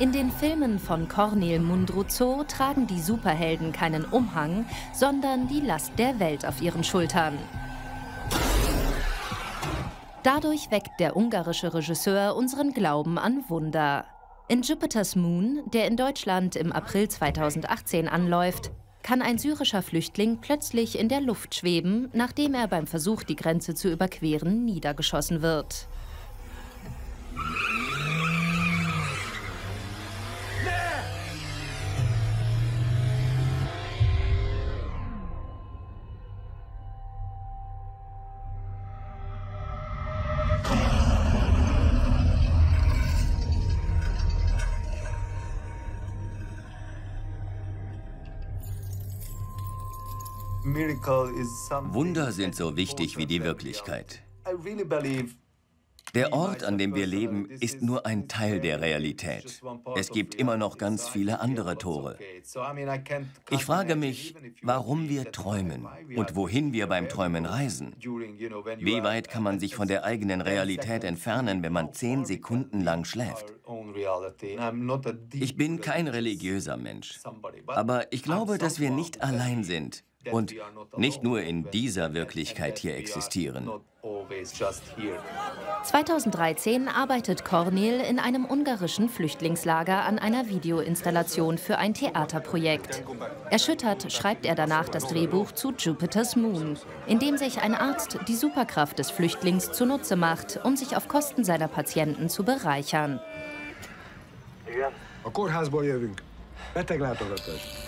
In den Filmen von Cornel Mundruzo tragen die Superhelden keinen Umhang, sondern die Last der Welt auf ihren Schultern. Dadurch weckt der ungarische Regisseur unseren Glauben an Wunder. In Jupiter's Moon, der in Deutschland im April 2018 anläuft, kann ein syrischer Flüchtling plötzlich in der Luft schweben, nachdem er beim Versuch, die Grenze zu überqueren, niedergeschossen wird. Wunder sind so wichtig wie die Wirklichkeit. Der Ort, an dem wir leben, ist nur ein Teil der Realität. Es gibt immer noch ganz viele andere Tore. Ich frage mich, warum wir träumen und wohin wir beim Träumen reisen. Wie weit kann man sich von der eigenen Realität entfernen, wenn man zehn Sekunden lang schläft? Ich bin kein religiöser Mensch, aber ich glaube, dass wir nicht allein sind und nicht nur in dieser Wirklichkeit hier existieren. 2013 arbeitet Cornel in einem ungarischen Flüchtlingslager an einer Videoinstallation für ein Theaterprojekt. Erschüttert schreibt er danach das Drehbuch zu Jupiter's Moon, in dem sich ein Arzt die Superkraft des Flüchtlings zunutze macht, um sich auf Kosten seiner Patienten zu bereichern. A kórházból jövünk. Beteglátogatás.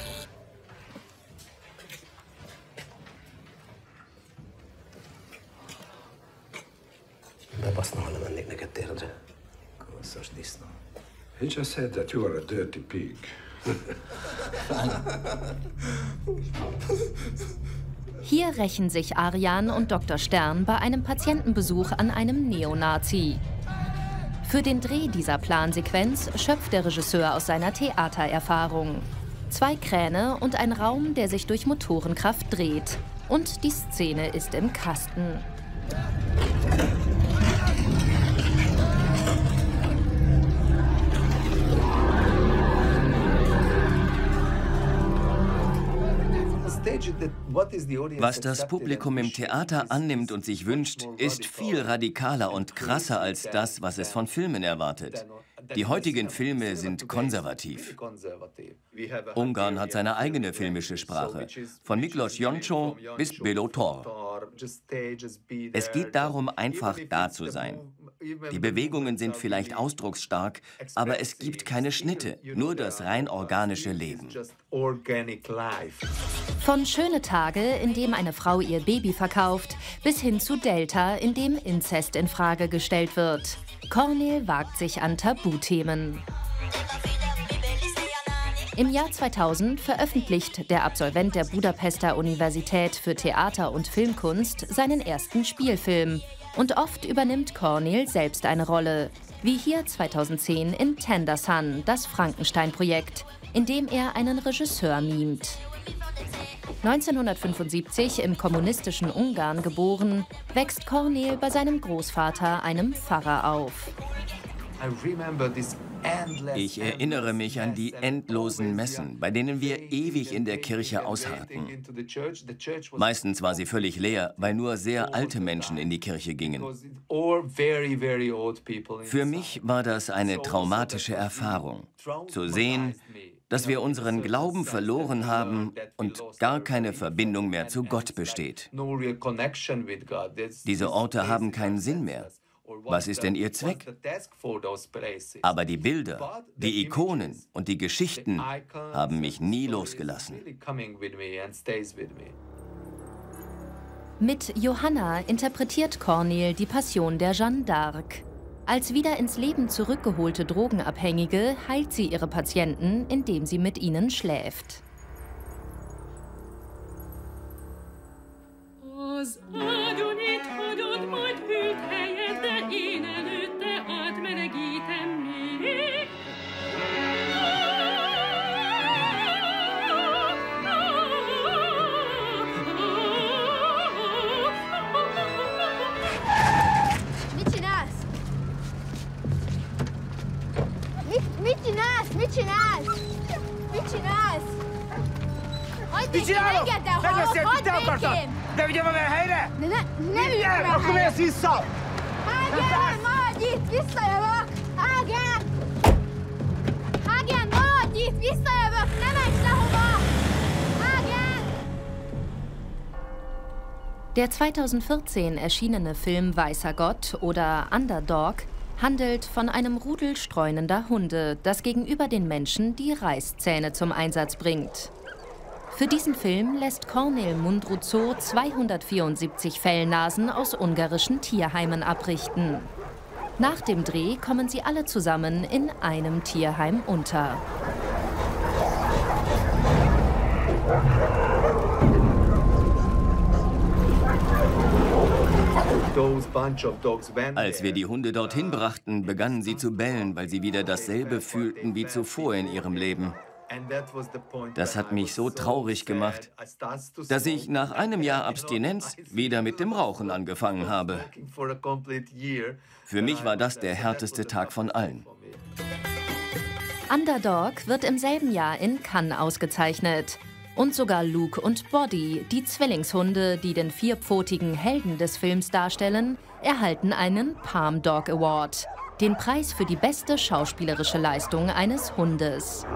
He just said that you are a dirty pig. Hier rächen sich Arian und Dr. Stern bei einem Patientenbesuch an einem Neonazi. Für den Dreh dieser Plansequenz schöpft der Regisseur aus seiner Theatererfahrung. Zwei Kräne und ein Raum, der sich durch Motorenkraft dreht. Und die Szene ist im Kasten. Was das Publikum im Theater annimmt und sich wünscht, ist viel radikaler und krasser als das, was es von Filmen erwartet. Die heutigen Filme sind konservativ. Ungarn hat seine eigene filmische Sprache, von Miklos Joncho bis Belo Tor. Es geht darum, einfach da zu sein. Die Bewegungen sind vielleicht ausdrucksstark, aber es gibt keine Schnitte, nur das rein organische Leben. Von Schöne Tage, in dem eine Frau ihr Baby verkauft, bis hin zu Delta, in dem Inzest in Frage gestellt wird. Cornel wagt sich an Tabuthemen. Im Jahr 2000 veröffentlicht der Absolvent der Budapester Universität für Theater und Filmkunst seinen ersten Spielfilm. Und oft übernimmt Cornel selbst eine Rolle, wie hier 2010 in Tender Sun, das Frankenstein-Projekt, in dem er einen Regisseur mimt. 1975 im kommunistischen Ungarn geboren, wächst Cornel bei seinem Großvater, einem Pfarrer, auf. Ich erinnere mich an die endlosen Messen, bei denen wir ewig in der Kirche ausharrten. Meistens war sie völlig leer, weil nur sehr alte Menschen in die Kirche gingen. Für mich war das eine traumatische Erfahrung, zu sehen, dass wir unseren Glauben verloren haben und gar keine Verbindung mehr zu Gott besteht. Diese Orte haben keinen Sinn mehr. Was ist denn ihr Zweck? Aber die Bilder, die Ikonen und die Geschichten haben mich nie losgelassen. Mit Johanna interpretiert Cornel die Passion der Jeanne d'Arc. Als wieder ins Leben zurückgeholte Drogenabhängige heilt sie ihre Patienten, indem sie mit ihnen schläft. Vicinaalo! Ne găsești te apartan? Da vidimo me hejre! Ne, ne, ne vidimo me Ako me jesi isao? Hagen, mladit, visa je vok! Hagen! Hagen, mladit! Der 2014 erschienene Film Weißer Gott oder Underdog handelt von einem Rudel streunender Hunde, das gegenüber den Menschen die Reißzähne zum Einsatz bringt. Für diesen Film lässt Cornel Mundruzo 274 Fellnasen aus ungarischen Tierheimen abrichten. Nach dem Dreh kommen sie alle zusammen in einem Tierheim unter. Als wir die Hunde dorthin brachten, begannen sie zu bellen, weil sie wieder dasselbe fühlten wie zuvor in ihrem Leben. Das hat mich so traurig gemacht, dass ich nach einem Jahr Abstinenz wieder mit dem Rauchen angefangen habe. Für mich war das der härteste Tag von allen. Underdog wird im selben Jahr in Cannes ausgezeichnet. Und sogar Luke und Body, die Zwillingshunde, die den vierpfotigen Helden des Films darstellen, erhalten einen Palm Dog Award, den Preis für die beste schauspielerische Leistung eines Hundes.